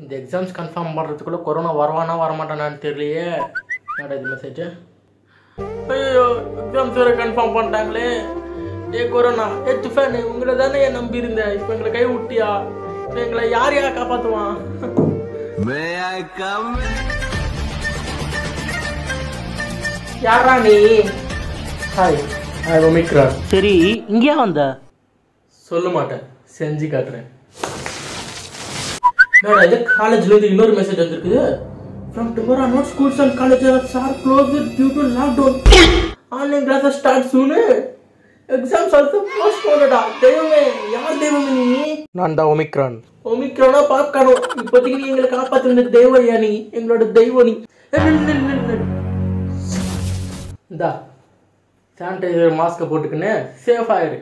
இந்த exams confirm பண்ணுறதுக்குள்ள corona வருவானா வரமாட்டானான்னு தெரியலையே. என்னடா இது மெசேஜ் ஐயோ எக்ஸாம்ஸ் வேறு கன்ஃபார்ம் பண்ணிட்டாங்களே. ஏ கொரோனா ஏ துஃபான் உங்களை தானே என் நம்பி இருந்தேன் இப்போ எங்களை கை விட்டியா இப்போ எங்களை யார் யார் காப்பாற்றுவான்? யாரா நீ? ஹாய் ஹாய் ஒமிக்ரான் சரி இங்கேயா வந்த? சொல்ல மாட்டேன். செஞ்சு காட்டுறேன். என்னடா இது காலேஜ்ல இருந்து இன்னொரு மெசேஜ் வந்திருக்குது. From tomorrow not schools and colleges are closed due to lockdown online classes start soon exams also போஸ்ட்போன்டா தெய்வமே யார் தெய்வமே நீ? நான் தான் ஒமிக்ரான். ஒமிக்ரானா பார்க்கணும். இப்போதைக்கு நீ எங்களை காப்பாத்துன தெய்வம் நீ. எங்களோட தெய்வம் நீ. இந்தா சானிடைசர் மாஸ்க்கை போட்டுக்கின்னு சேஃப் ஆயிரு.